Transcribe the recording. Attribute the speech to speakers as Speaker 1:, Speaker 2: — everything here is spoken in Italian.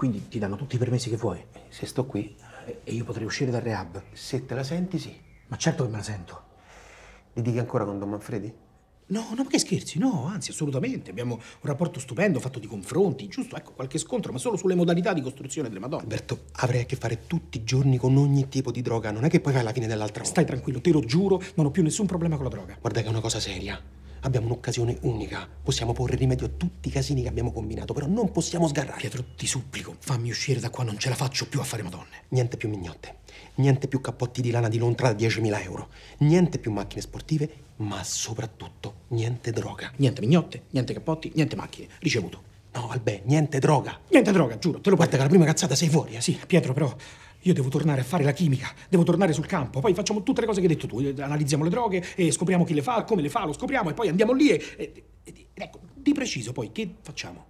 Speaker 1: quindi ti danno tutti i permessi che vuoi.
Speaker 2: Se sto qui,
Speaker 1: E- io potrei uscire dal rehab.
Speaker 2: se te la senti, sì.
Speaker 1: Ma certo che me la sento.
Speaker 2: Litighi ancora con Don Manfredi?
Speaker 1: No, no, ma che scherzi, no, anzi, assolutamente. Abbiamo un rapporto stupendo, fatto di confronti, giusto, ecco, qualche scontro, ma solo sulle modalità di costruzione delle Madonne.
Speaker 2: Alberto, avrei a che fare tutti i giorni con ogni tipo di droga. Non è che poi vai alla fine dell'altra volta.
Speaker 1: Stai tranquillo, te lo giuro, non ho più nessun problema con la droga.
Speaker 2: Guarda che è una cosa seria. Abbiamo un'occasione unica. Possiamo porre rimedio a tutti i casini che abbiamo combinato, però non possiamo sgarrare.
Speaker 1: Pietro, ti supplico, fammi uscire da qua, non ce la faccio più a fare Madonne.
Speaker 2: Niente più mignotte, niente più cappotti di lana di Lontra da 10.000 euro, niente più macchine sportive, ma soprattutto niente droga.
Speaker 1: Niente mignotte, niente cappotti, niente macchine. Ricevuto.
Speaker 2: No, Albè, niente droga.
Speaker 1: Niente droga, giuro, te lo
Speaker 2: Guarda che la prima cazzata sei fuori, eh?
Speaker 1: Sì, Pietro, però io devo tornare a fare la chimica, devo tornare sul campo, poi facciamo tutte le cose che hai detto tu, eh, analizziamo le droghe e scopriamo chi le fa, come le fa, lo scopriamo e poi andiamo lì e, e- e- ecco, di preciso poi che facciamo?